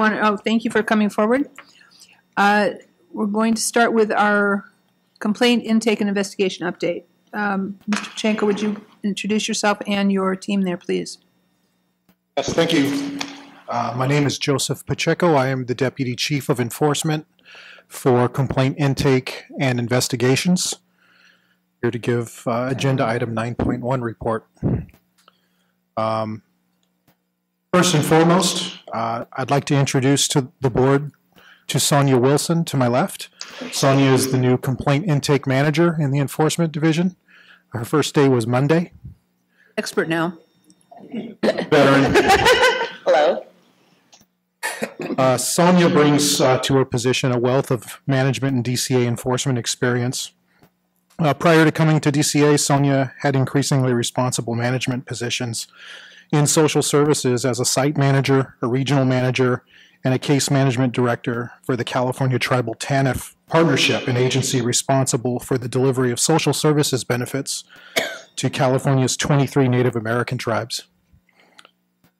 oh, thank you for coming forward. Uh, We're going to start with our complaint intake and investigation update. Um, Mr. Pachenko, would you introduce yourself and your team there, please? Yes, thank you. Uh, My name is Joseph Pacheco. I am the Deputy Chief of Enforcement for Complaint Intake and Investigations. Here to give uh, Agenda Item 9.1 report. Um, First and foremost, uh, I'd like to introduce to the board to Sonia Wilson to my left. Sonia is the new Complaint Intake Manager in the Enforcement Division. Her first day was Monday. Expert now. Veteran. Hello. Uh, Sonia brings uh, to her position a wealth of management and DCA enforcement experience. Uh, prior to coming to DCA, Sonia had increasingly responsible management positions in social services as a site manager, a regional manager, and a case management director for the California Tribal TANF Partnership, an agency responsible for the delivery of social services benefits to California's 23 Native American tribes.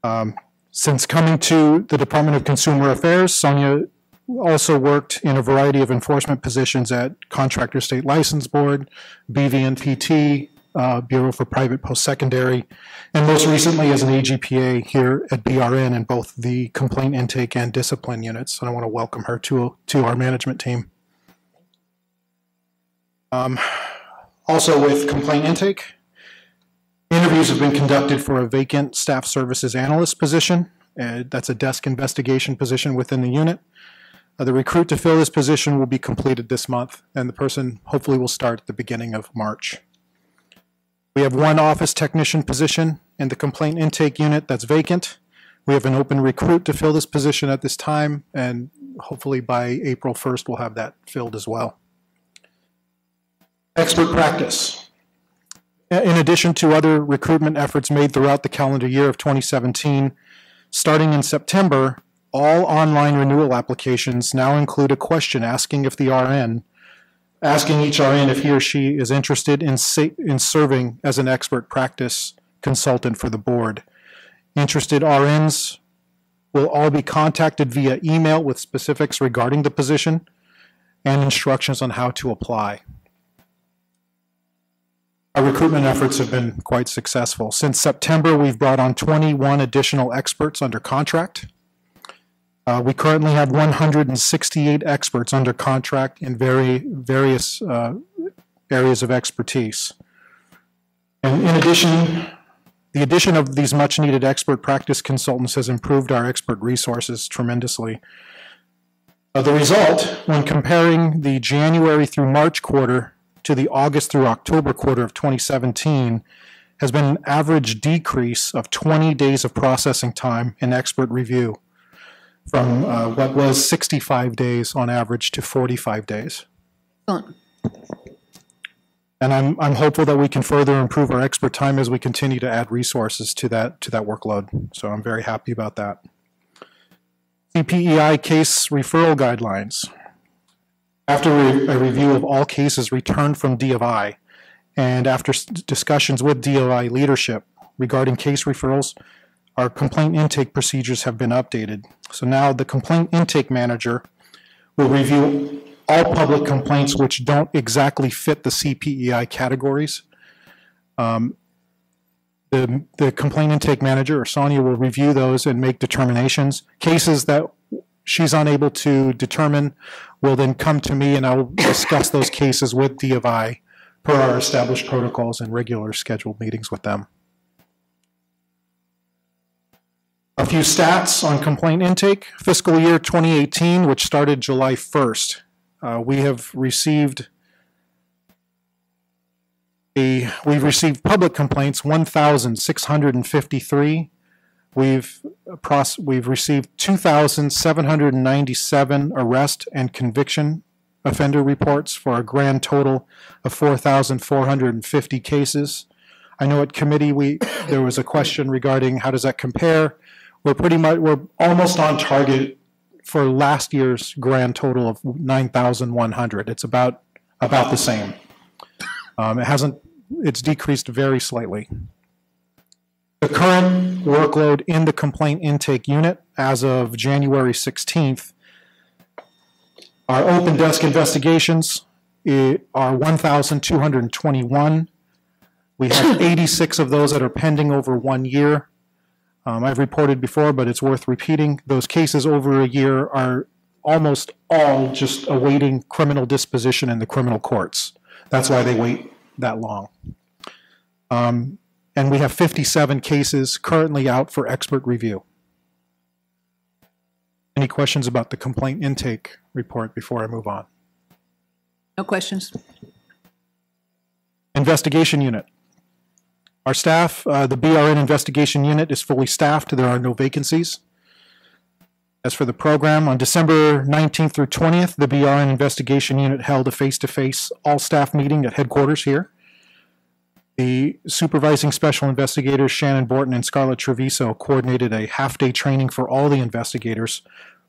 Um, since coming to the Department of Consumer Affairs, Sonia also worked in a variety of enforcement positions at Contractor State License Board, BVNPT, uh, Bureau for Private Post-Secondary, and most recently as an AGPA here at BRN in both the complaint intake and discipline units. And I want to welcome her to, to our management team. Um, Also with complaint intake, Interviews have been conducted for a vacant staff services analyst position. Uh, That's a desk investigation position within the unit. Uh, The recruit to fill this position will be completed this month, and the person hopefully will start at the beginning of March. We have one office technician position in the complaint intake unit that's vacant. We have an open recruit to fill this position at this time, and hopefully by April 1st, we'll have that filled as well. Expert practice. In addition to other recruitment efforts made throughout the calendar year of 2017, starting in September, all online renewal applications now include a question asking if the RN, asking each RN if he or she is interested in, in serving as an expert practice consultant for the board. Interested RNs will all be contacted via email with specifics regarding the position and instructions on how to apply. Our recruitment efforts have been quite successful. Since September, we've brought on 21 additional experts under contract. Uh, we currently have 168 experts under contract in very various uh, areas of expertise. And in addition, the addition of these much-needed expert practice consultants has improved our expert resources tremendously. Uh, the result, when comparing the January through March quarter to the August through October quarter of 2017 has been an average decrease of 20 days of processing time in expert review from uh, what was 65 days on average to 45 days. Excellent. And I'm, I'm hopeful that we can further improve our expert time as we continue to add resources to that, to that workload. So I'm very happy about that. CPEI case referral guidelines. After re- a review of all cases returned from D of I, and after discussions with D of I leadership regarding case referrals, our complaint intake procedures have been updated. So now the complaint intake manager will review all public complaints which don't exactly fit the CPEI categories. Um, The, the complaint intake manager, or Sonia, will review those and make determinations. Cases that she's unable to determine will then come to me and I will discuss those cases with D of I per our established protocols and regular scheduled meetings with them. A few stats on complaint intake. Fiscal year 2018, which started July 1st, uh, we have received a, we've received public complaints 1,653. We've we've received 2,797 arrest and conviction offender reports for a grand total of 4,450 cases. I know at committee, we, there was a question regarding how does that compare? We're pretty much, we're almost on target for last year's grand total of 9,100. It's about, about the same. Um, it hasn't, it's decreased very slightly. The current workload in the complaint intake unit as of January 16th, our open desk investigations are 1,221. We have 86 of those that are pending over one year. Um, I've reported before, but it's worth repeating. Those cases over a year are almost all just awaiting criminal disposition in the criminal courts. That's why they wait that long. Um, and we have 57 cases currently out for expert review. Any questions about the complaint intake report before I move on? No questions? Investigation unit. Our staff, uh, the BRN investigation unit is fully staffed. There are no vacancies. As for the program, on December 19th through 20th, the BRN investigation unit held a face-to-face all-staff meeting at headquarters here. The supervising special investigators Shannon Borton and Scarlett Treviso coordinated a half-day training for all the investigators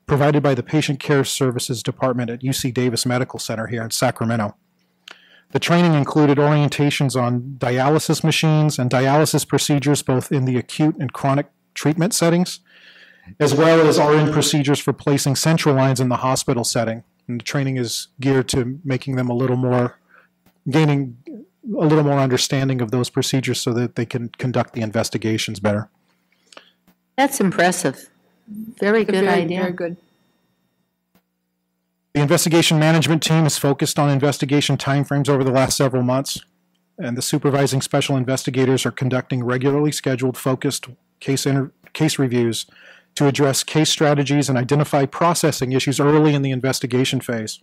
provided by the Patient Care Services Department at UC Davis Medical Center here in Sacramento. The training included orientations on dialysis machines and dialysis procedures both in the acute and chronic treatment settings, as well as RN procedures for placing central lines in the hospital setting. And the training is geared to making them a little more, gaining a little more understanding of those procedures so that they can conduct the investigations better. That's impressive. Very good Very- idea. Very good. The investigation management team has focused on investigation timeframes over the last several months, and the supervising special investigators are conducting regularly scheduled focused case inter- case reviews to address case strategies and identify processing issues early in the investigation phase.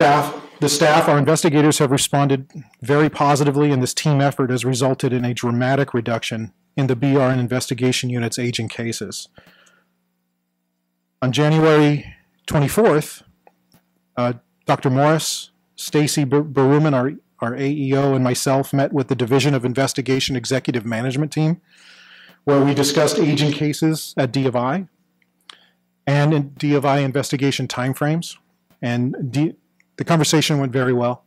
Staff, the staff, our investigators have responded very positively, and this team effort has resulted in a dramatic reduction in the BRN investigation unit's aging cases. On January 24th, uh, Dr. Morris, Stacy Berumen, our, our AEO, and myself met with the Division of Investigation Executive Management Team, where we discussed aging cases at D of I and in D of I investigation timeframes. And D, the conversation went very well.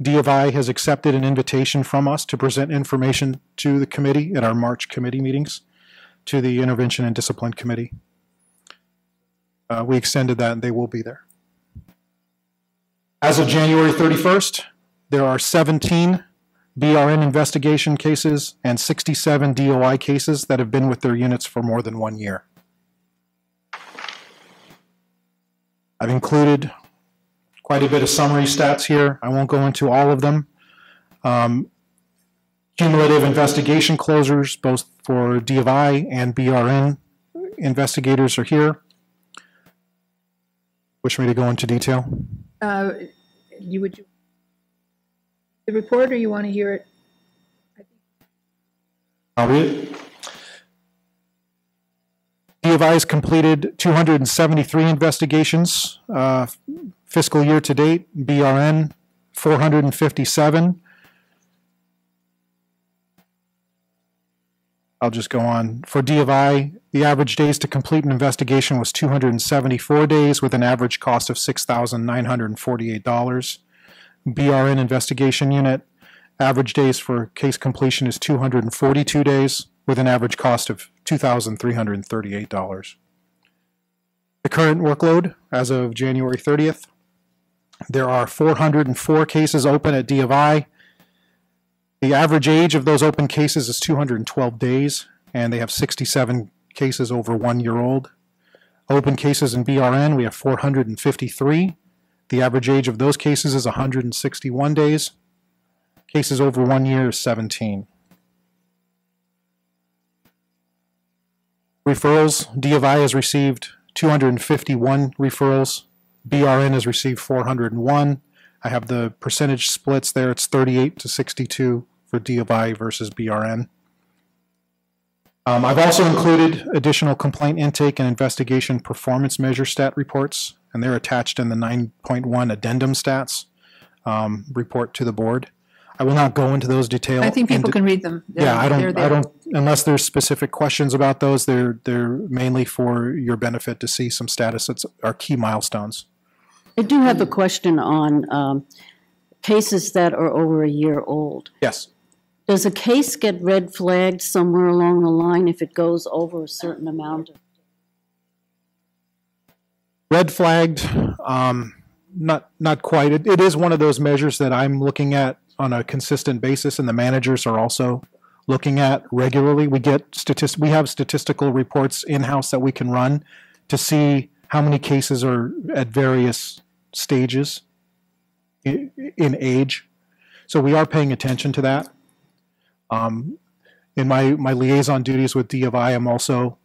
D of I has accepted an invitation from us to present information to the committee at our March committee meetings, to the Intervention and Discipline Committee. Uh, we extended that and they will be there. As of January 31st, there are 17 BRN investigation cases and 67 DOI cases that have been with their units for more than one year. I've included quite a bit of summary stats here. I won't go into all of them. Um, cumulative investigation closures, both for D of I and BRN investigators are here. Wish me to go into detail? Uh, You would, the report, or you want to hear it? I'll read it. Of I has completed 273 investigations uh, fiscal year to date. BRN, 457. I'll just go on. For D of I, the average days to complete an investigation was 274 days with an average cost of $6,948. BRN investigation unit, average days for case completion is 242 days with an average cost of $2,338. The current workload as of January 30th, there are 404 cases open at D of I. The average age of those open cases is 212 days, and they have 67 cases over one year old. Open cases in BRN, we have 453. The average age of those cases is 161 days. Cases over one year is 17. Referrals, D of I has received 251 referrals. BRN has received 401. I have the percentage splits there. It's 38 to 62 for D of I versus BRN. Um, I've also included additional complaint intake and investigation performance measure stat reports, and they're attached in the 9.1 addendum stats um, report to the board. I will not go into those details. I think people can read them. They're- yeah, I don't, I don't, unless there's specific questions about those, they're, they're mainly for your benefit to see some status that's our key milestones. I do have a question on um, cases that are over a year old. Yes. Does a case get red flagged somewhere along the line if it goes over a certain amount? Red flagged, um, not, not quite. It, it is one of those measures that I'm looking at on a consistent basis and the managers are also looking at regularly. We get statist, we have statistical reports in-house that we can run to see how many cases are at various stages in age. So we are paying attention to that. Um, in my, my liaison duties with D of I, I'm also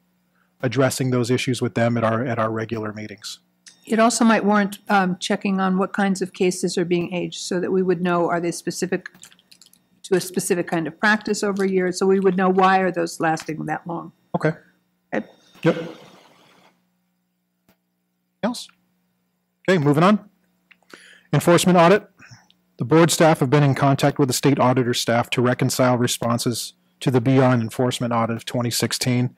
addressing those issues with them at our, at our regular meetings. It also might warrant um, checking on what kinds of cases are being aged, so that we would know, are they specific to a specific kind of practice over a year? So we would know why are those lasting that long? Okay. Okay. Yep. Else? Okay, moving on. Enforcement audit. The board staff have been in contact with the state auditor staff to reconcile responses to the BRN enforcement audit of 2016.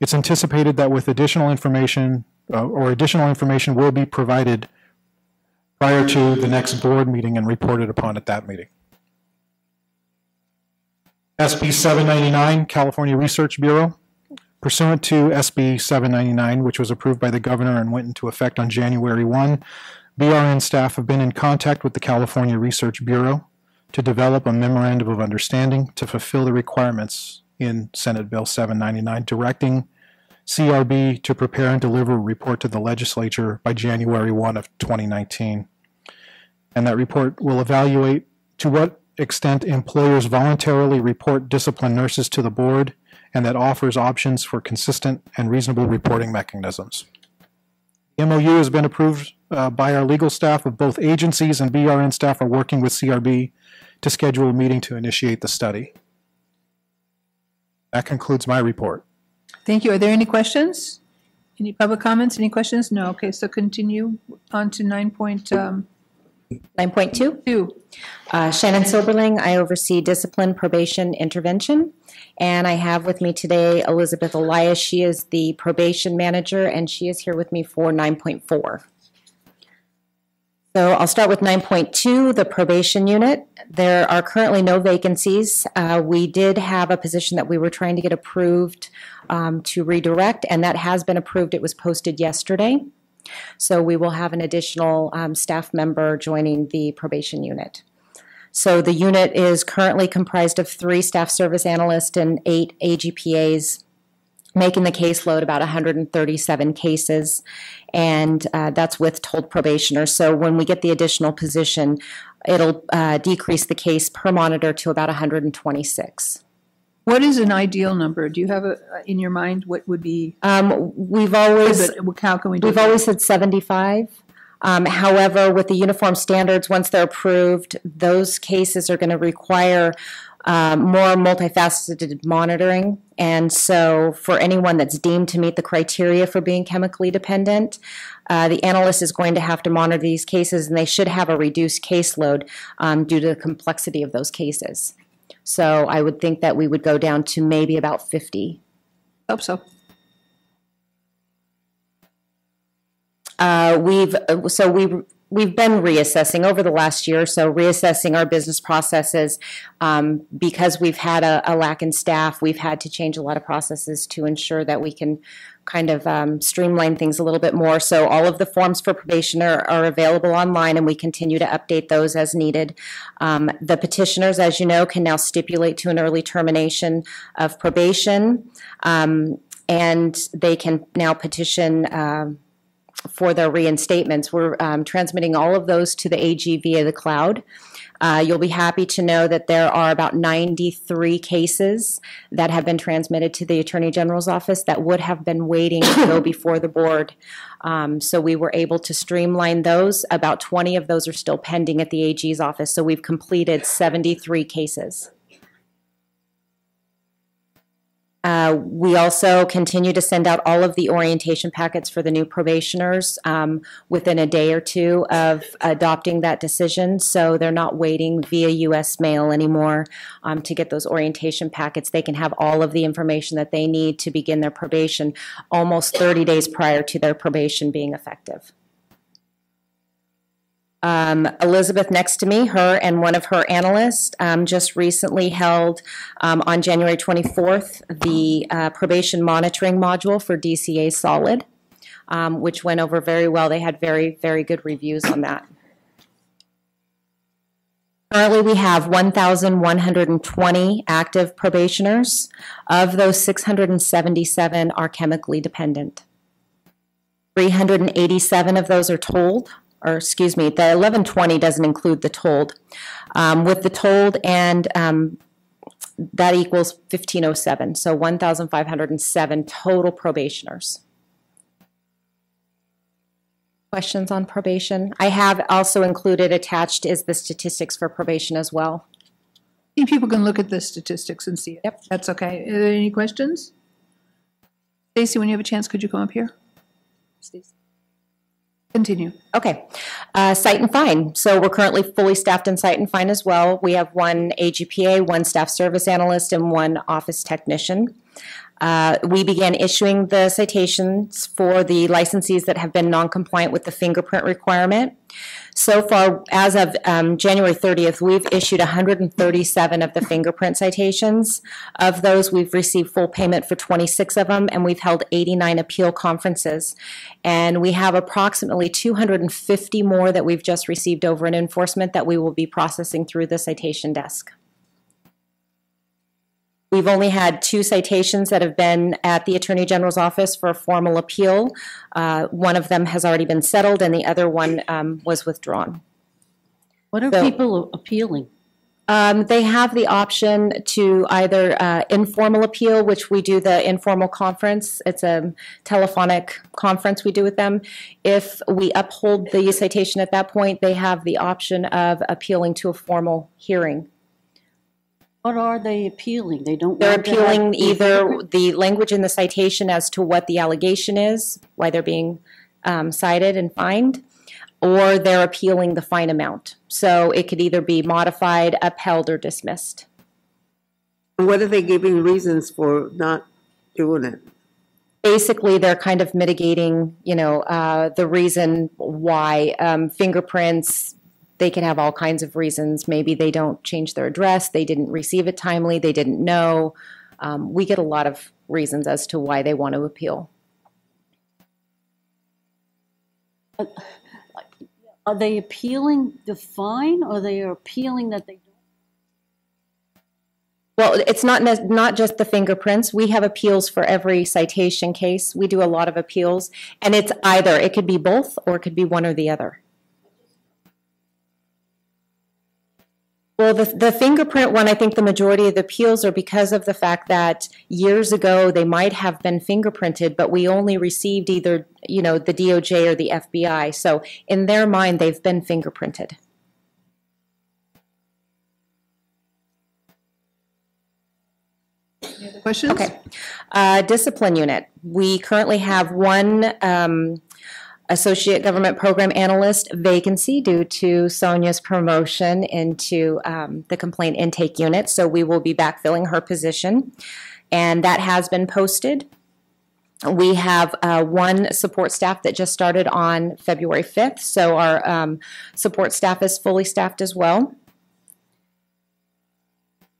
It's anticipated that with additional information, uh, or additional information will be provided prior to the next board meeting and reported upon at that meeting. SB 799, California Research Bureau. Pursuant to SB 799, which was approved by the governor and went into effect on January 1, BRN staff have been in contact with the California Research Bureau to develop a memorandum of understanding to fulfill the requirements in Senate Bill 799, directing CRB to prepare and deliver a report to the legislature by January 1 of 2019. And that report will evaluate to what extent employers voluntarily report disciplined nurses to the board and that offers options for consistent and reasonable reporting mechanisms. MOU has been approved uh, by our legal staff of both agencies, and BRN staff are working with CRB to schedule a meeting to initiate the study. That concludes my report. Thank you. Are there any questions? Any public comments? Any questions? No. Okay, so continue on to nine point um, 9.2, two. uh, Shannon Silberling. I oversee discipline probation intervention. And I have with me today Elizabeth Elias. She is the probation manager, and she is here with me for 9.4. So I'll start with 9.2, the probation unit. There are currently no vacancies. Uh, We did have a position that we were trying to get approved um, to redirect, and that has been approved. It was posted yesterday. So we will have an additional um, staff member joining the probation unit. So the unit is currently comprised of three staff service analysts and eight AGPAs, making the caseload about 137 cases, and uh, that's with told probationers. So when we get the additional position, it'll uh, decrease the case per monitor to about 126. What is an ideal number? Do you have a, in your mind what would be, Um, we've always. how can we do We've that? always said 75. Um, However, with the uniform standards, once they're approved, those cases are going to require um, more multifaceted monitoring. And so for anyone that's deemed to meet the criteria for being chemically dependent, uh, the analyst is going to have to monitor these cases, and they should have a reduced caseload um, due to the complexity of those cases. So I would think that we would go down to maybe about 50. Hope so. Uh, we've uh, so we we've been reassessing over the last year or so, reassessing our business processes um, because we've had a, a lack in staff. We've had to change a lot of processes to ensure that we can kind of um, streamline things a little bit more. So all of the forms for probation are, are available online, and we continue to update those as needed. Um, the petitioners, as you know, can now stipulate to an early termination of probation, um, and they can now petition. Um, for their reinstatements. We're um, transmitting all of those to the AG via the cloud. Uh, you'll be happy to know that there are about 93 cases that have been transmitted to the Attorney General's office that would have been waiting to go before the board. Um, so we were able to streamline those. About 20 of those are still pending at the AG's office. So we've completed 73 cases. Uh, We also continue to send out all of the orientation packets for the new probationers um, within a day or two of adopting that decision. So they're not waiting via US mail anymore um, to get those orientation packets. They can have all of the information that they need to begin their probation almost 30 days prior to their probation being effective. Um, Elizabeth next to me, her and one of her analysts, um, just recently held um, on January 24th the uh, probation monitoring module for DCA Solid, um, which went over very well. They had very, very good reviews on that. Currently, we have 1,120 active probationers. Of those, 677 are chemically dependent. 387 of those are told, or excuse me, the 1120 doesn't include the told. Um, with the told and um, that equals 1507, so 1,507 total probationers. Questions on probation? I have also included attached is the statistics for probation as well. I people can look at the statistics and see it. Yep. That's okay. Are there any questions? Stacy, when you have a chance, could you come up here? Stacy. Continue. Okay. Uh, Cite and Fine. So we're currently fully staffed in Cite and Fine as well. We have one AGPA, one staff service analyst, and one office technician. Uh, We began issuing the citations for the licensees that have been non-compliant with the fingerprint requirement. So far, as of um, January 30th, we've issued 137 of the fingerprint citations. Of those, we've received full payment for 26 of them, and we've held 89 appeal conferences. And we have approximately 250 more that we've just received over in enforcement that we will be processing through the citation desk. We've only had two citations that have been at the Attorney General's office for a formal appeal. Uh, One of them has already been settled, and the other one um, was withdrawn. What are So- people appealing? Um, They have the option to either uh, informal appeal, which we do the informal conference. It's a telephonic conference we do with them. If we uphold the citation at that point, they have the option of appealing to a formal hearing. What are they appealing? They don't They're want have appealing either the language in the citation as to what the allegation is, why they're being um, cited and fined, or they're appealing the fine amount. So it could either be modified, upheld, or dismissed. What are they giving reasons for not doing it? Basically, they're kind of mitigating, you know, uh, the reason why um, fingerprints, they can have all kinds of reasons. Maybe they don't change their address, they didn't receive it timely, they didn't know. Um, We get a lot of reasons as to why they want to appeal. Are they appealing the fine or they are appealing that they don't? Well, it's not, not just the fingerprints. We have appeals for every citation case. We do a lot of appeals. And it's either, it could be both, or it could be one or the other. Well, the, the fingerprint one, I think the majority of the appeals are because of the fact that years ago, they might have been fingerprinted, but we only received either, you know, the DOJ or the FBI. So in their mind, they've been fingerprinted. Any other questions? Okay. Uh, Discipline unit. We currently have one um, associate government program analyst vacancy due to Sonia's promotion into um, the complaint intake unit. So we will be backfilling her position. And that has been posted. We have uh, one support staff that just started on February 5th. So our um, support staff is fully staffed as well.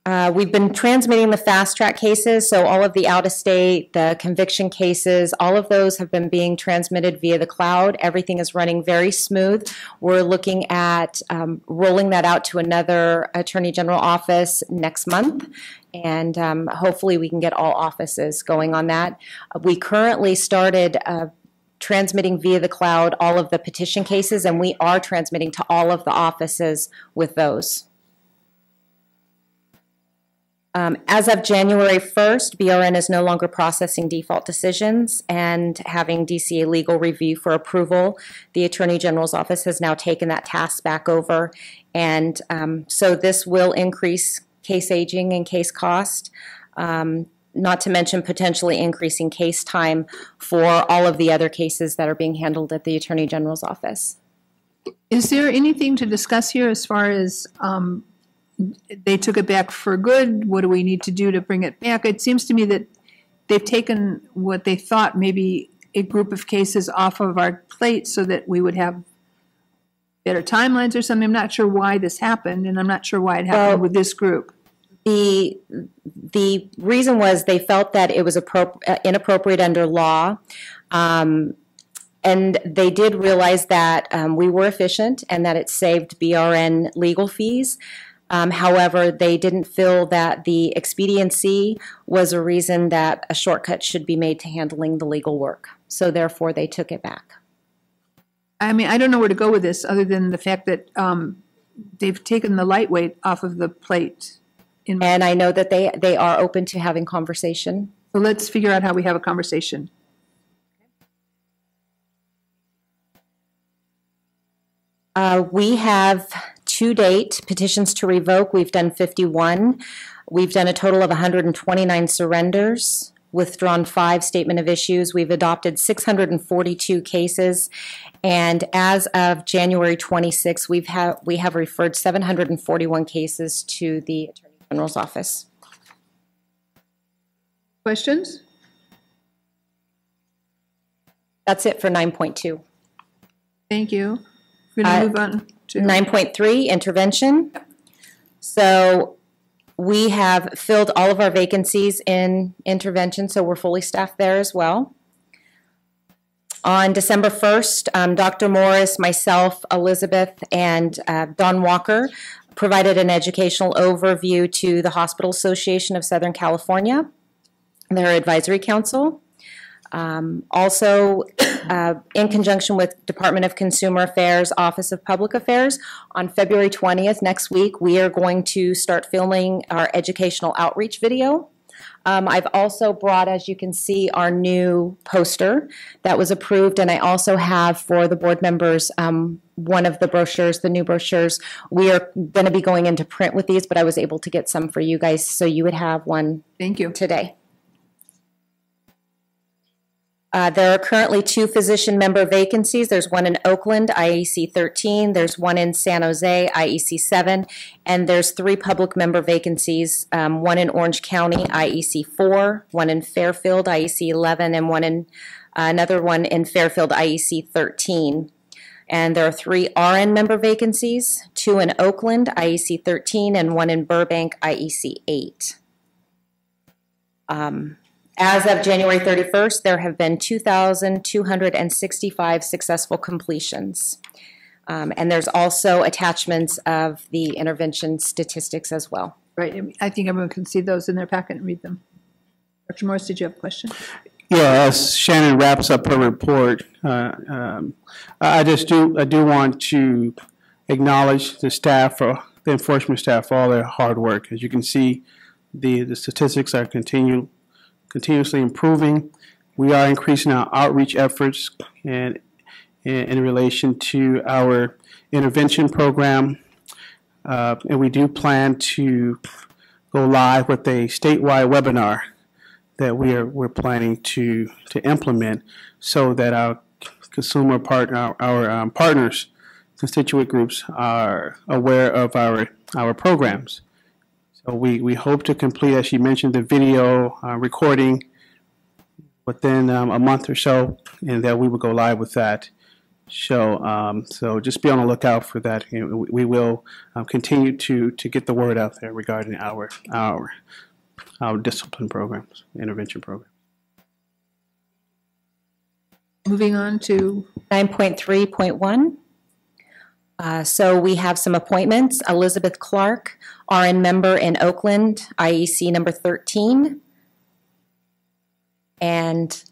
Uh, We've been transmitting the fast track cases, so all of the out-of-state, the conviction cases, all of those have been being transmitted via the cloud. Everything is running very smooth. We're looking at um, rolling that out to another Attorney General office next month, and um, hopefully we can get all offices going on that. We currently started uh, transmitting via the cloud all of the petition cases, and we are transmitting to all of the offices with those. Um, As of January 1st, BRN is no longer processing default decisions and having DCA legal review for approval. The Attorney General's office has now taken that task back over. And um, so this will increase case aging and case cost, um, not to mention potentially increasing case time for all of the other cases that are being handled at the Attorney General's office. Is there anything to discuss here as far as, um, they took it back for good? What do we need to do to bring it back? It seems to me that they've taken what they thought maybe a group of cases off of our plate so that we would have better timelines or something? I'm not sure why this happened, and I'm not sure why it Well- happened with this group. The, the reason was they felt that it was appro- inappropriate under law. Um, And they did realize that um, we were efficient and that it saved BRN legal fees. Um, However, they didn't feel that the expediency was a reason that a shortcut should be made to handling the legal work. So therefore, they took it back. I mean, I don't know where to go with this, other than the fact that um, they've taken the lightweight off of the plate. And I know that they, they are open to having conversation. So let's figure out how we have a conversation. Uh, We have to date petitions to revoke, we've done 51. We've done a total of 129 surrenders, withdrawn five statement of issues. We've adopted 642 cases. And as of January 26, we've had, we have referred 741 cases to the Attorney General's office. Questions? That's it for 9.2. Thank you. We're going Uh, to move on 9.3, intervention. So we have filled all of our vacancies in intervention, so we're fully staffed there as well. On December 1st, um, Dr. Morris, myself, Elizabeth, and uh, Don Walker provided an educational overview to the Hospital Association of Southern California, their advisory council. Um, Also, uh, in conjunction with Department of Consumer Affairs, Office of Public Affairs, on February 20th, next week, we are going to start filming our educational outreach video. Um, I've also brought, as you can see, our new poster that was approved, and I also have for the board members, um, one of the brochures, the new brochures. We are going to be going into print with these, but I was able to get some for you guys, so you would have one thank you. today. Uh, There are currently two physician member vacancies. There's one in Oakland, IEC 13, there's one in San Jose, IEC 7, and there's three public member vacancies, um, one in Orange County, IEC 4, one in Fairfield, IEC 11, and one in, uh, another one in Fairfield, IEC 13. And there are three RN member vacancies, two in Oakland, IEC 13, and one in Burbank, IEC 8. Um, As of January 31st, there have been 2,265 successful completions. Um, And there's also attachments of the intervention statistics as well. Right, I think everyone can see those in their packet and read them. Dr. Morris, did you have a question? Yeah, as Shannon wraps up her report, uh, um, I I just do, I do want to acknowledge the staff, for the enforcement staff, for all their hard work. As you can see, the, the statistics are continue, continuously improving. We are increasing our outreach efforts and in, in relation to our intervention program. Uh, and we do plan to go live with a statewide webinar that we are, we're planning to, to implement so that our consumer partner, our, our um, partners, constituent groups are aware of our, our programs. So we, we hope to complete, as she mentioned, the video uh, recording within um, a month or so, and that we will go live with that show. Um, so just be on the lookout for that. You know, we, we will um, continue to, to get the word out there regarding our, our our discipline programs, intervention programs. Moving on to, 9.3.1. Uh, So we have some appointments. Elizabeth Clark, RN member in Oakland, IEC number 13. And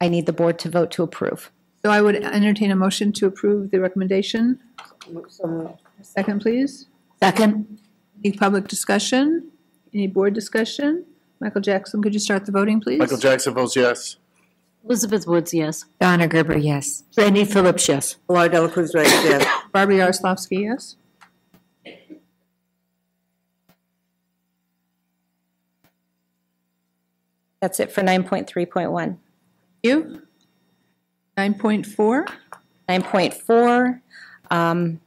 I need the board to vote to approve. so I would entertain a motion to approve the recommendation. Second, please. Second. Any public discussion? Any board discussion? Michael Jackson, could you start the voting, please? Michael Jackson votes yes. Elizabeth Woods, yes. Donna Gerber, yes. Trande Phillips, yes. Laura Delacruz, right, yes. Barbara Yaroslavsky, yes? That's it for 9.3.1. You? 9.4, 9.4, um,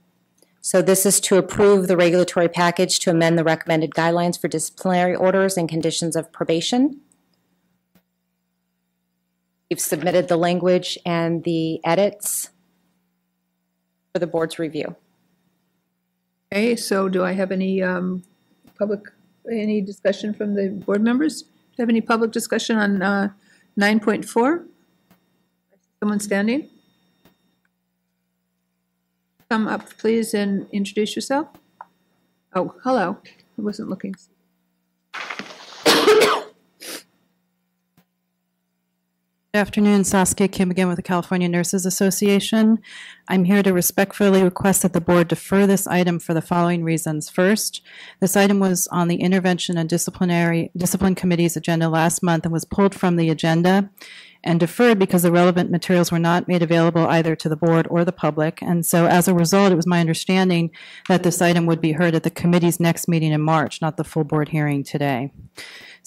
so this is to approve the regulatory package to amend the recommended guidelines for disciplinary orders and conditions of probation. You've submitted the language and the edits. for the board's review. Okay, so do I have any um, public, any discussion from the board members? Do have any public discussion on uh, 9.4? Someone standing? Come up, please, and introduce yourself. Oh, hello. I wasn't looking. Good afternoon, Saskia Kim again with the California Nurses Association. I'm here to respectfully request that the board defer this item for the following reasons. First, this item was on the Intervention and Disciplinary, Discipline Committee's agenda last month and was pulled from the agenda and deferred because the relevant materials were not made available either to the board or the public. And so as a result, it was my understanding that this item would be heard at the committee's next meeting in March, not the full board hearing today.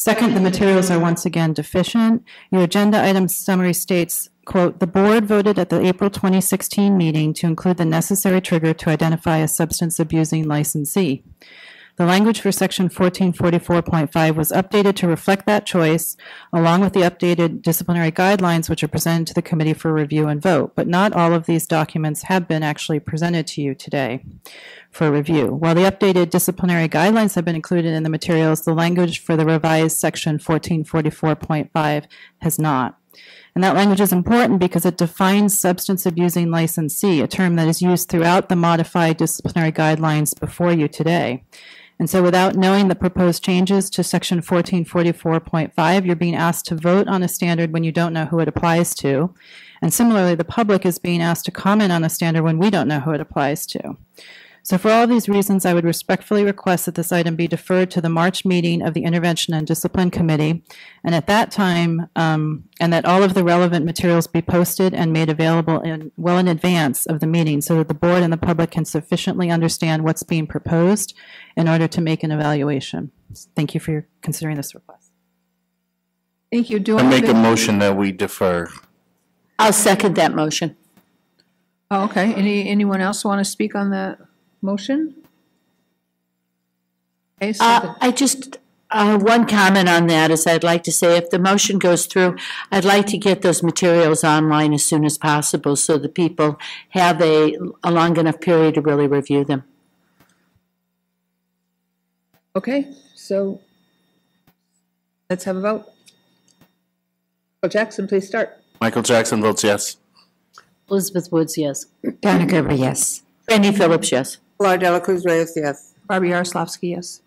Second, the materials are once again deficient. Your agenda item summary states, quote, "The board voted at the April 2016 meeting to include the necessary trigger to identify a substance abusing licensee." The language for section 1444.5 was updated to reflect that choice, along with the updated disciplinary guidelines which are presented to the committee for review and vote. But not all of these documents have been actually presented to you today for review. While the updated disciplinary guidelines have been included in the materials, the language for the revised section 1444.5 has not. And that language is important because it defines substance abusing licensee, a term that is used throughout the modified disciplinary guidelines before you today. And so without knowing the proposed changes to section 1444.5, you're being asked to vote on a standard when you don't know who it applies to. And similarly, the public is being asked to comment on a standard when we don't know who it applies to. So for all these reasons, I would respectfully request that this item be deferred to the March meeting of the Intervention and Discipline Committee. And at that time, um, and that all of the relevant materials be posted and made available in, well in advance of the meeting so that the board and the public can sufficiently understand what's being proposed in order to make an evaluation. Thank you for your considering this request. Thank you. Do I I make a motion that we defer. I'll second that motion. Oh, Okay, any, anyone else want to speak on the motion? Okay, so Uh, the- I just, uh, one comment on that is I'd like to say if the motion goes through, I'd like to get those materials online as soon as possible so that people have a, a long enough period to really review them. okay, so let's have a vote. Well, Jackson, please start. Michael Jackson votes yes. Elizabeth Woods, yes. Donna Gerber, yes. Trande Phillips, yes. Laura Delacruz Reyes, yes. Barbie Yaroslavsky, yes.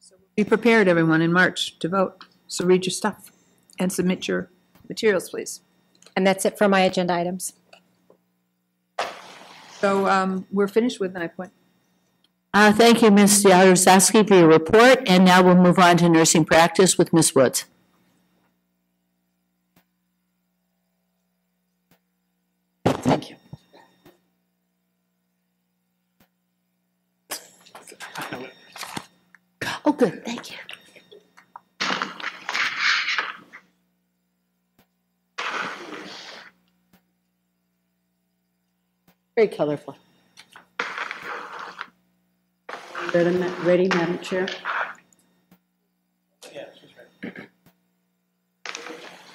So Be prepared, everyone, in March to vote. So read your stuff and submit your materials, please. And that's it for my agenda items. So um, we're finished with nine point. Uh, thank you, Ms. Yaroslavsky, for your report, and now we'll move on to nursing practice with Ms. Woods. Thank you. Oh, good, thank you. Very colorful. Ready, ready, Madam Chair?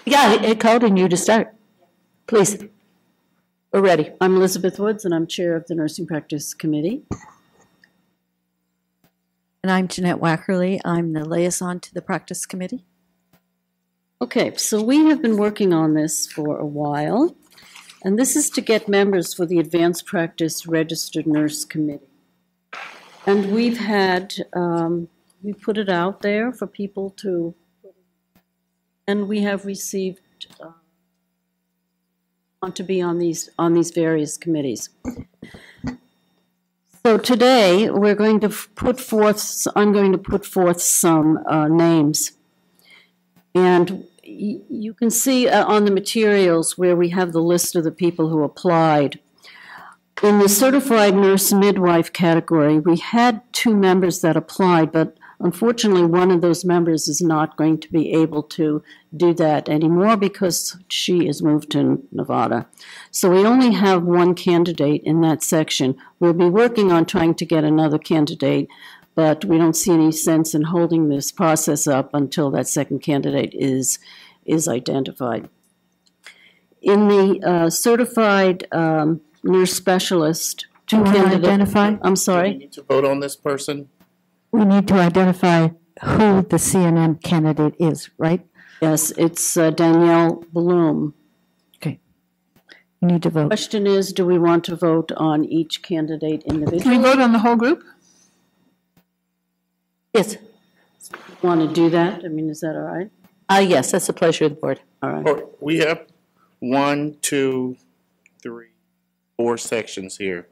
Yeah, it- it called on you to start. Please. We're ready. I'm Elizabeth Woods, and I'm Chair of the Nursing Practice Committee. And I'm Janette Wackerly. I'm the liaison to the practice committee. Okay, so we have been working on this for a while, and this is to get members for the Advanced Practice Registered Nurse Committee. And we've had, um, we put it out there for people to, and we have received, uh, want to be on these, on these various committees. So today, we're going to put forth, I'm going to put forth some uh, names. And you can see uh, on the materials where we have the list of the people who applied. In the certified nurse midwife category, we had two members that applied, but unfortunately, one of those members is not going to be able to do that anymore because she is moved to Nevada. So we only have one candidate in that section. We'll be working on trying to get another candidate, but we don't see any sense in holding this process up until that second candidate is, is identified. In the uh, certified um, nurse specialist, two Do you want to candidates. identify? I'm Do we sorry, need to vote on this person? We need to identify who the CNM candidate is, right? yes, it's uh, Danielle Bloom. Okay. We need to vote. Question is, do we want to vote on each candidate Can we individually? vote on the whole group? Yes. Want to do that? I mean, is that all right? Uh, yes, that's the pleasure of the board. All right. Or we have one, two, three, four sections here.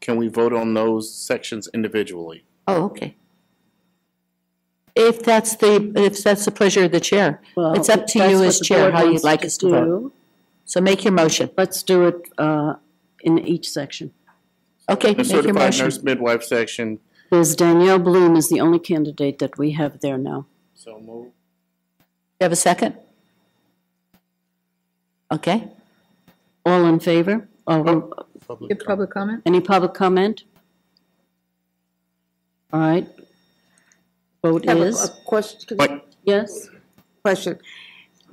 Can we vote on those sections individually? Oh, okay. If that's the, if that's the pleasure of the chair. Well, It's up to that's you what as the chair board how you'd wants like us to vote. do. So make your motion. Let's do it uh, in each section. Okay, The make your certified motion. nurse midwife section, There's Danielle Bloom is the only candidate that we have there now. so move. You have a second? Okay. All in favor? Oh, Public Give public comment? Any public comment? All right. Vote Have a- is, A question, Mike, yes? question.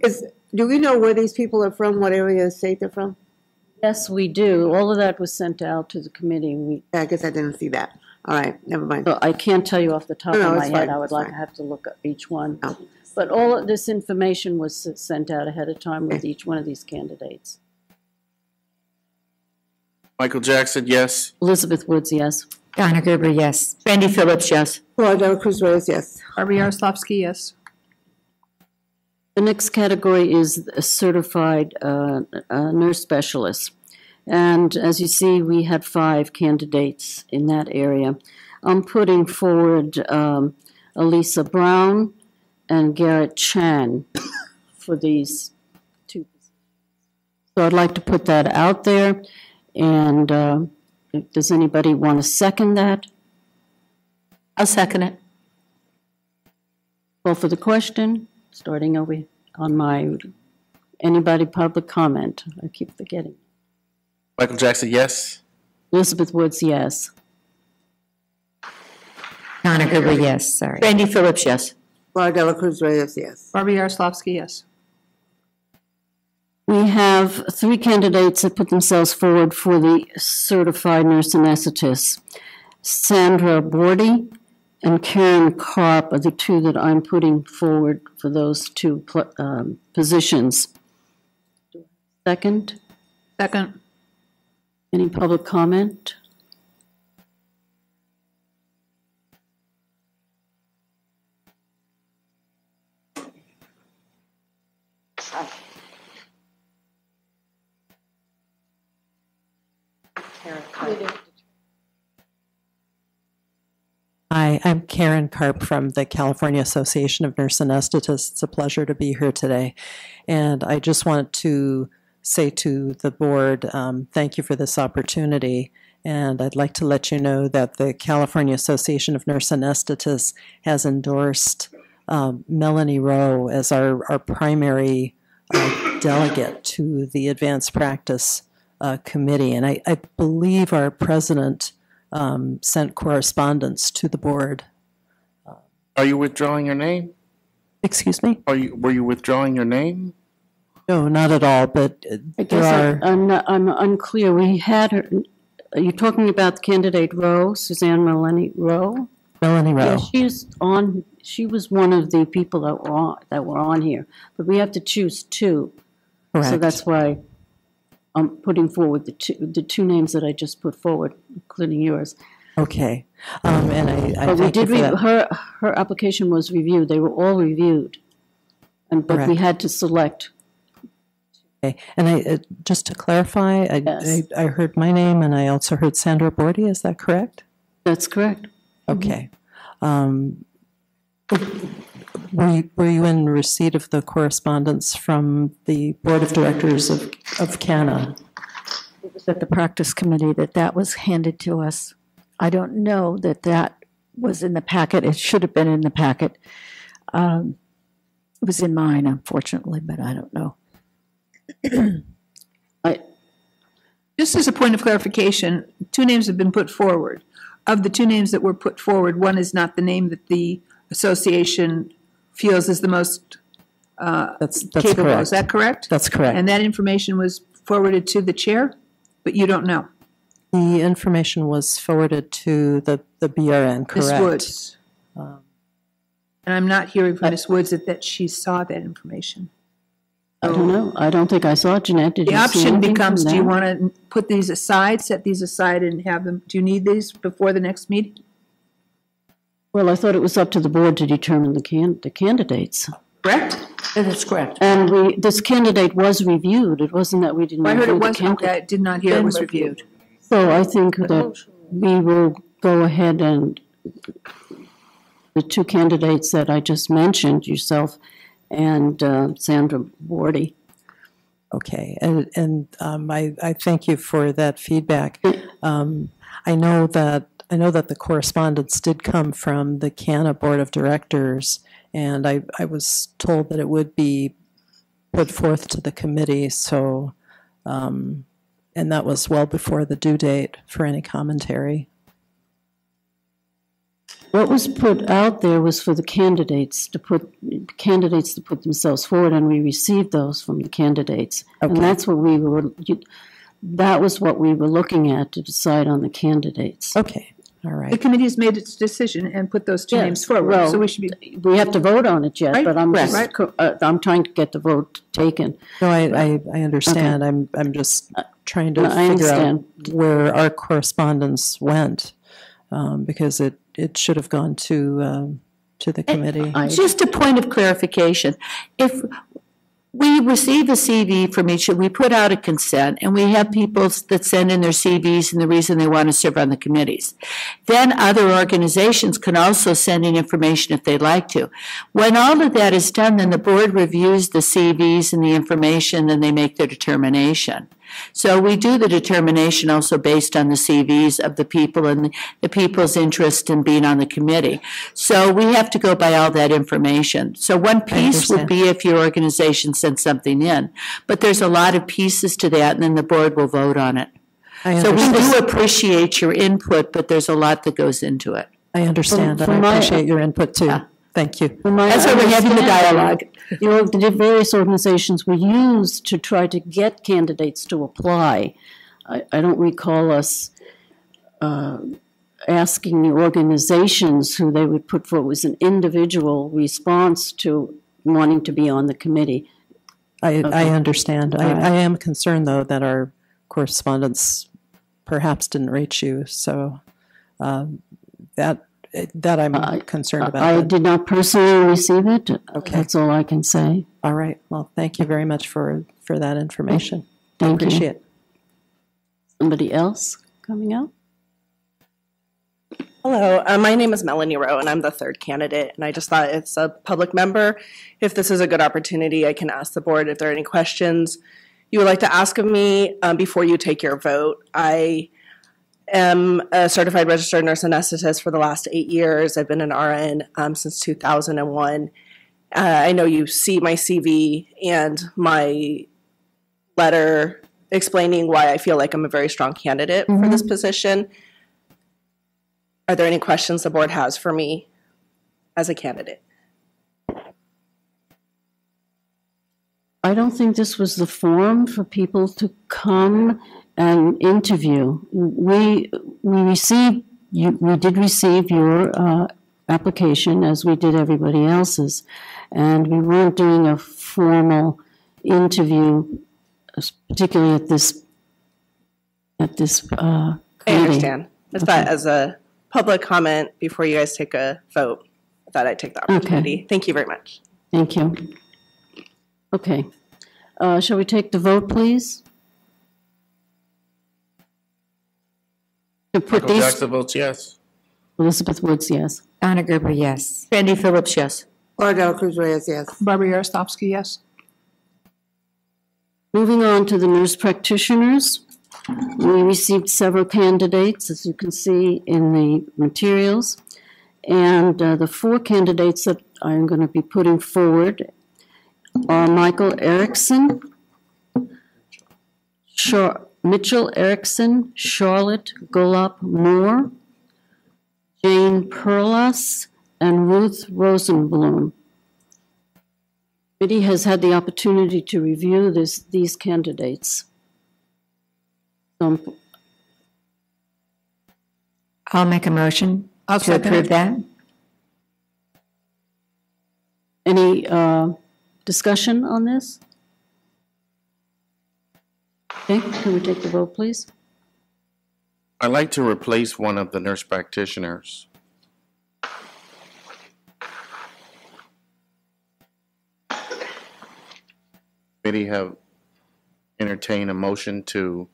Is, do we know where these people are from, what area of state they're from? Yes, we do. All of that was sent out to the committee. We, I guess I didn't see that. All right, never mind. so I can't tell you off the top No, no, of my it's head. fine, I would it's like, fine. I have to look up each one. No. But all of this information was sent out ahead of time with each one of these candidates. Michael Jackson, yes. Elizabeth Woods, yes. Donna Gerber, yes. Trande Phillips, yes. Laura Del Cruz Reyes, yes. Barbara Yaroslavsky, yes. The next category is a certified uh, uh, nurse specialist. And as you see, we had five candidates in that area. I'm putting forward um, Elisa Brown and Garrett Chan for these two. So I'd like to put that out there. And uh, does anybody want to second that? I'll second it. Call for the question, starting over on my, anybody public comment? I keep forgetting. Michael Jackson, yes. Elizabeth Woods, yes. Donna Gerber, yes, sorry. Trande Phillips, yes. Laura Del Cruz Reyes, yes. Barbara Yaroslavsky, yes. We have three candidates that put themselves forward for the certified nurse anesthetist. Sandra Bordy and Karen Karp are the two that I'm putting forward for those two pl- um, positions. Second, Second, any public comment? Hi, I'm Karen Karp from the California Association of Nurse Anesthetists. It's a pleasure to be here today. And I just want to say to the board, um, thank you for this opportunity. And I'd like to let you know that the California Association of Nurse Anesthetists has endorsed um, Melanie Rowe as our, our primary uh, delegate to the Advanced Practice uh, Committee. And I, I believe our president um, sent correspondence to the board. Are you withdrawing your name? Excuse me? Are you, were you withdrawing your name? No, not at all, but uh, I there guess are, I- I'm not, I'm unclear. We had her, are you talking about the candidate Rowe, Suzanne Melanie Rowe? Melanie Yeah, Rowe. she's on, she was one of the people that were on, that were on here, but we have to choose two. So Correct. that's why I'm putting forward the two, the two names that I just put forward, including yours. Okay. Um, and I, I But we thank you did, for re- that. her, her application was reviewed, they were all reviewed. And, but we Correct. had to select, Okay. And I, uh, just to clarify, I, I, Yes. I heard my name and I also heard Sandra Bordy, is that correct? that's correct. Okay. Um, were you, were you in receipt of the correspondence from the Board of Directors of, of CANA? It was at the practice committee that that was handed to us. I don't know that that was in the packet. It should have been in the packet. Um, It was in mine, unfortunately, but I don't know. just as a point of clarification, two names have been put forward. Of the two names that were put forward, one is not the name that the association feels is the most That's, that's capable. correct. Is that correct? That's correct. And that information was forwarded to the chair? but you don't know. The information was forwarded to the, the BRN, correct? Ms. Woods. Um, And I'm not hearing from Ms. Woods that, that she saw that information. I don't know. I don't think I saw it, Janette. Did The you see option anything from becomes, do you that? want to put these aside, set these aside and have them, do you need these before the next meeting? Well, I thought it was up to the board to determine the can, the candidates. Correct? That is correct. And we, this candidate was reviewed. It wasn't that we didn't I heard review it the was, candidate. I did not hear it was reviewed. So I think that we will go ahead and the two candidates that I just mentioned, yourself and uh, Sandra Bordy. Okay, and, and um, I, I thank you for that feedback. Um, I know that, I know that the correspondence did come from the CANA Board of Directors, and I, I was told that it would be put forth to the committee, so, um, and that was well before the due date for any commentary. What was put out there was for the candidates to put, candidates to put themselves forward, and we received those from the candidates. And that's what we were, you- that was what we were looking at to decide on the candidates. Okay, all The right. committee has made its decision and put those two Yes, names forward, well, so we should be, We have to vote on it yet, Right, but I'm right. just, co- uh, I'm trying to get the vote taken. No, I, I, I understand. I'm, I'm just trying to I figure out understand. where our correspondence went, um, because it, it should have gone to, um, to the committee. I- Just a point of clarification. If we receive a CV from each, we put out a consent, and we have people that send in their CVs and the reason they want to serve on the committees. Then other organizations can also send in information if they'd like to. When all of that is done, then the board reviews the CVs and the information, and they make their determination. So we do the determination also based on the CVs of the people and the people's interest in being on the committee. So we have to go by all that information. So one piece would be if your organization sent something in, but there's a lot of pieces to that, and then the board will vote on it. I So we understand, do appreciate your input, but there's a lot that goes into it. I understand, and I appreciate your input too. Thank you. That's why we're having the dialogue. You know, the various organizations were used to try to get candidates to apply. I, I don't recall us uh, asking the organizations who they would put forward, it was an individual response to wanting to be on the committee. I, I understand. I. I am concerned, though, that our correspondence perhaps didn't reach you, so um, that, that I'm I- concerned about. I about. did not personally receive it. Okay. That's all I can say. All right, well, thank you very much for, for that information. I Thank you. appreciate it. Somebody else coming out? Hello, uh, my name is Melanie Rowe, and I'm the third candidate. And I just thought it's a public member. If this is a good opportunity, I can ask the board if there are any questions you would like to ask of me um, before you take your vote. I am a certified registered nurse anesthetist for the last eight years. I've been an RN um, since 2001. Uh, I know you see my CV and my letter explaining why I feel like I'm a very strong candidate for this position. Are there any questions the board has for me as a candidate? I don't think this was the forum for people to come and interview. We, we received, you, we did receive your uh, application as we did everybody else's. And we weren't doing a formal interview, particularly at this, at this uh, I understand. Just that as a public comment before you guys take a vote, I thought I'd take the opportunity. Thank you very much. Thank you. Okay. Uh, Shall we take the vote, please? To put Michael these, Jackson votes yes. Elizabeth Woods, yes. Donna Gerber, yes. Trande Phillips, yes. Ardell Cruz Reyes, yes. Barbara Yaroslavsky, yes. Moving on to the nurse practitioners. We received several candidates, as you can see in the materials. And uh, the four candidates that I'm going to be putting forward are Michael Erickson, Char- Mitchell Erickson, Charlotte Golop Moore, Jane Perlas, and Ruth Rosenblum. Committee has had the opportunity to review this, these candidates. So I'll make a motion I'll to approve it. that. Any uh, discussion on this? Okay, can we take the vote, please? I'd like to replace one of the nurse practitioners. Committee have entertained a motion to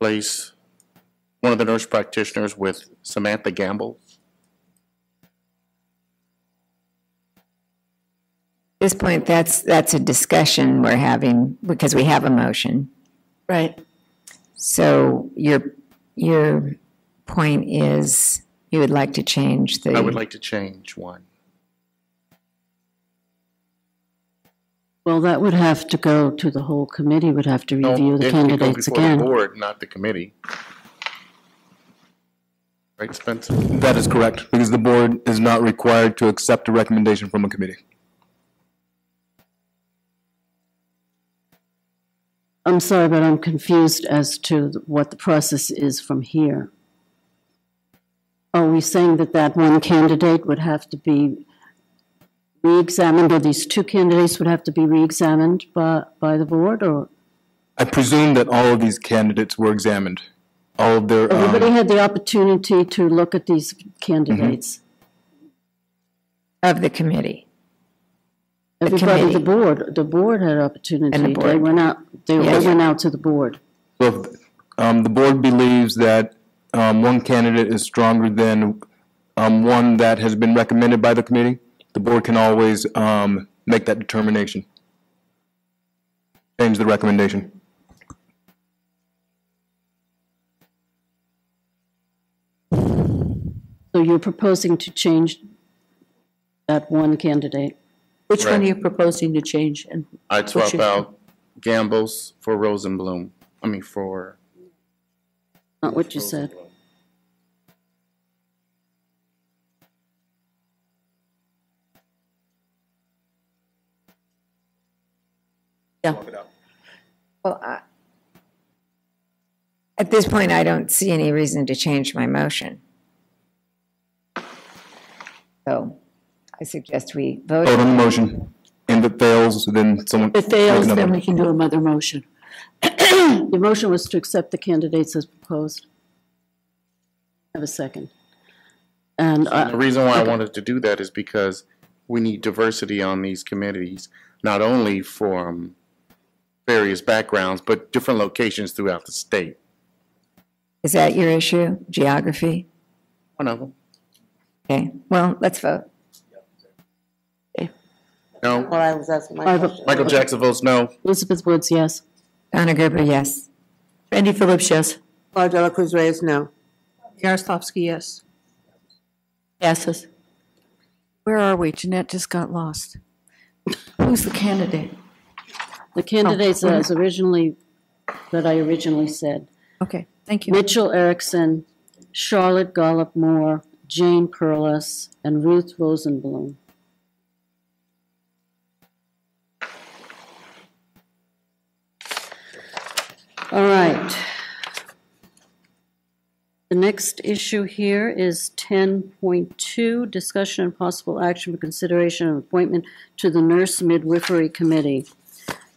place one of the nurse practitioners with Samantha Gamble. This point, that's, that's a discussion we're having because we have a motion. Right. So your, your point is you would like to change the. I would like to change one. Well, that would have to go to the whole committee, would have to No, review the it could go candidates before the again. Board, not the committee. Right, Spencer? That is correct, because the board is not required to accept a recommendation from a committee. I'm sorry, but I'm confused as to what the process is from here. Are we saying that that one candidate would have to be re-examined, or these two candidates would have to be re-examined by, by the board, or I presume that all of these candidates were examined. All of their, everybody um, had the opportunity to look at these candidates? Of the committee. The Everybody, the committee. board, the board had opportunity. They board. went out, they all Yes. went out to the board. so if, um, the board believes that, um, one candidate is stronger than, um, one that has been recommended by the committee, the board can always, um, make that determination. Change the recommendation. So you're proposing to change that one candidate? Which one Right. are you proposing to change? And I'd What's swap your- out Gambos for Rosenblum. I mean, for. Not what you said. Yeah. Well, I- at this point, I don't see any reason to change my motion. So I suggest we vote. Vote on the motion. And if it fails, then someone. If it fails, then we can do another motion. The motion was to accept the candidates as proposed. Have a second. And The uh, reason why I wanted to do that is because we need diversity on these committees, not only from various backgrounds, but different locations throughout the state. Is that your issue, geography? One of them. Okay, well, let's vote. No, Well, I was asking my I have a- question. Michael Jackson votes no. Elizabeth Woods, yes. Donna Gerber, yes. Trande Phillips, yes. Claudia Dela Cruz Reyes, no. Yaroslavsky, yes. Passes. Where are we? Janette just got lost. Who's the candidate? The candidates Oh, as originally, that I originally said. Okay, thank you. Mitchell Erickson, Charlotte Gollop Moore, Jane Perlis, and Ruth Rosenblum. All right. The next issue here is 10.2, discussion and possible action for consideration of appointment to the Nurse Midwifery Committee.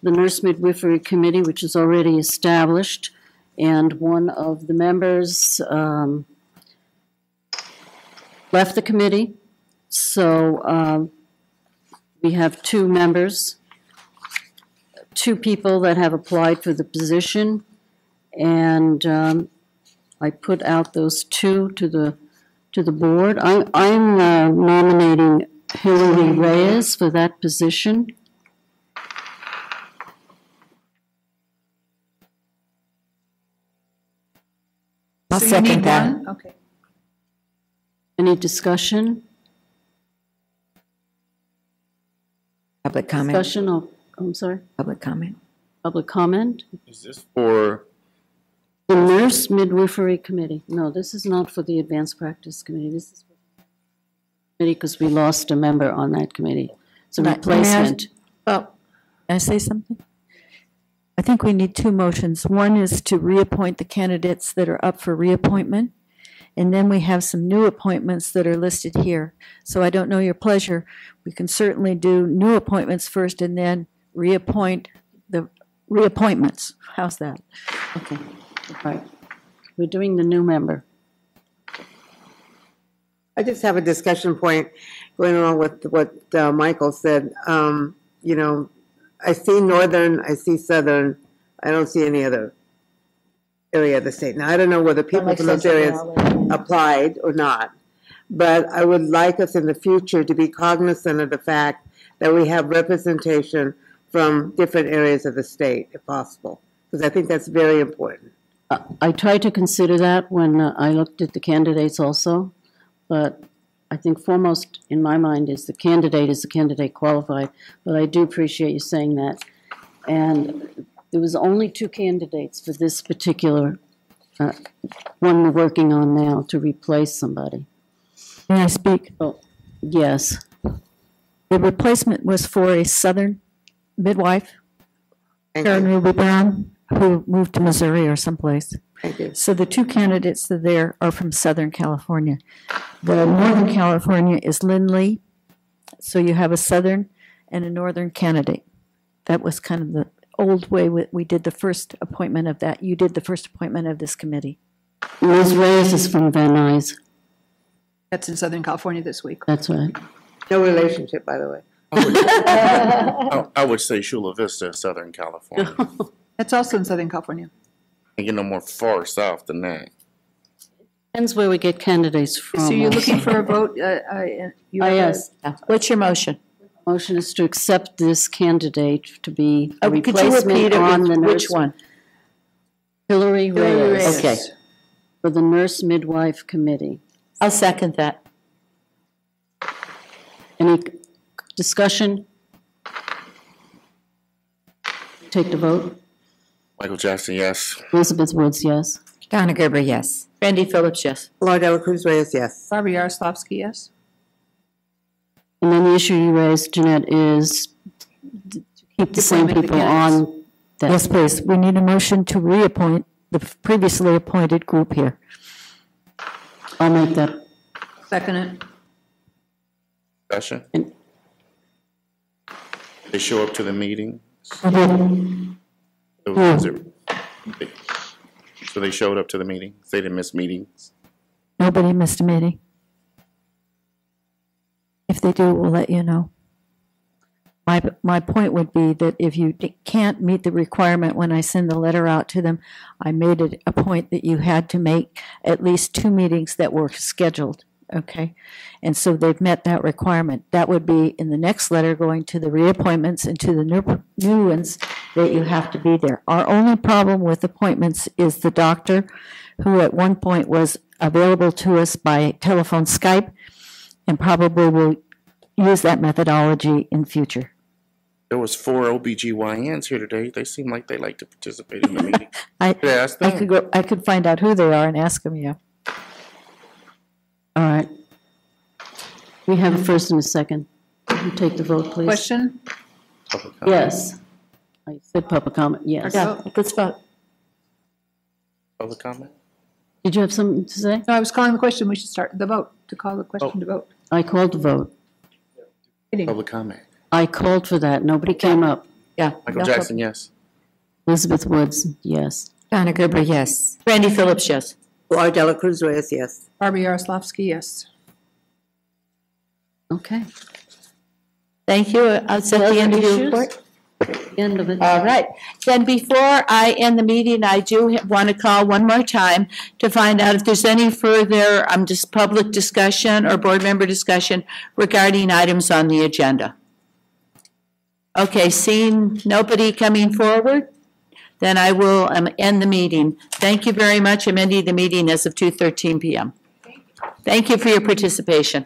The Nurse Midwifery Committee, which is already established, and one of the members um, left the committee. So um, we have two members, two people that have applied for the position. And um, I put out those two to the, to the board. I- I'm uh, nominating Hillary Reyes for that position. I'll So you second that. one? Okay. Any discussion? Public comment, Discussion, oh, I'm sorry, public comment. public comment? Is this for, The Nurse Midwifery Committee. No, this is not for the Advanced Practice Committee. This is for committee because we lost a member on that committee. It's a May may I- replacement. Oh, can I say something? I think we need two motions. One is to reappoint the candidates that are up for reappointment. And then we have some new appointments that are listed here. So I don't know your pleasure. We can certainly do new appointments first and then reappoint the reappointments. How's that? Okay, right. We're doing the new member. I just have a discussion point going along with what uh, Michael said. Um, You know, I see northern, I see southern, I don't see any other area of the state. Now, I don't know whether people from those areas applied or not, but I would like us in the future to be cognizant of the fact that we have representation from different areas of the state, if possible, because I think that's very important. I tried to consider that when uh, I looked at the candidates also, but I think foremost in my mind is the candidate is the candidate qualified, but I do appreciate you saying that. And there was only two candidates for this particular, uh, one we're working on now to replace somebody. May I speak? Oh, yes. The replacement was for a southern midwife, Karen Ruby Brown, who moved to Missouri or someplace. Thank you. So the two candidates that are there are from Southern California. The Northern California is Lynn Lee. So you have a Southern and a Northern candidate. That was kind of the old way we, we did the first appointment of that. You did the first appointment of this committee. Liz Reyes is from Van Nuys. That's in Southern California this week. That's right. No relationship, by the way. I I would say Chula Vista, Southern California. That's also in Southern California. You know, more far south than that. Depends where we get candidates from. So you're looking for a vote? uh, uh, you have a- yes. What's your motion? Motion is to accept this candidate to be a Oh, Could you replacement repeat it? on the Which- nurse. Which one? Hillary Hillary Reyes. Reyes. Okay. For the Nurse Midwife Committee. I'll second that. Any discussion? Take the vote. Michael Jackson, yes. Elizabeth Woods, yes. Donna Gerber, yes. Trande Phillips, yes. Laura Dela Cruz Reyes, yes. Barbara Yaroslavsky, yes. And then the issue you raised, Janette, is to keep the same Appointment of the people on that. Yes, please. We need a motion to reappoint the previously appointed group here. I'll make that. Second it. Discussion? And- They show up to the meeting? Mm-hmm. So was it- So they showed up to the meetings? They didn't miss meetings? Nobody missed a meeting. If they do, we'll let you know. My, my point would be that if you can't meet the requirement when I send the letter out to them, I made it a point that you had to make at least two meetings that were scheduled, okay? And so they've met that requirement. That would be in the next letter going to the reappointments and to the new, new ones that you have to be there. Our only problem with appointments is the doctor, who at one point was available to us by telephone Skype, and probably will use that methodology in future. There was four OBGYNs here today. They seem like they like to participate in the meeting. I, Could I ask I them? could go, I could find out who they are and ask them, yeah. All right. We have a first and a second. You take the vote, please. Question? Public comment? Yes. Oh, I said public comment, yes. Yeah. Let's vote. Public comment? Did you have something to say? No, I was calling the question. We should start the vote, to call the question oh. to vote. I called the vote. Public comment. I called for that. Nobody came up. Yeah. Michael Jackson, yes. Elizabeth Woods, yes. Donna Gerber, yes. Trande Phillips, yes. Laura Dela Cruz Reyes, yes. Barbara Yaroslavsky, yes. Okay. Thank you. That's at the end of your Issues? report. End of it. All right. Then before I end the meeting, I do want to call one more time to find out if there's any further, um, just public discussion or board member discussion regarding items on the agenda. Okay, seeing nobody coming forward, then I will um, end the meeting. Thank you very much. I'm ending the meeting as of 2:13 PM. Thank you for your participation.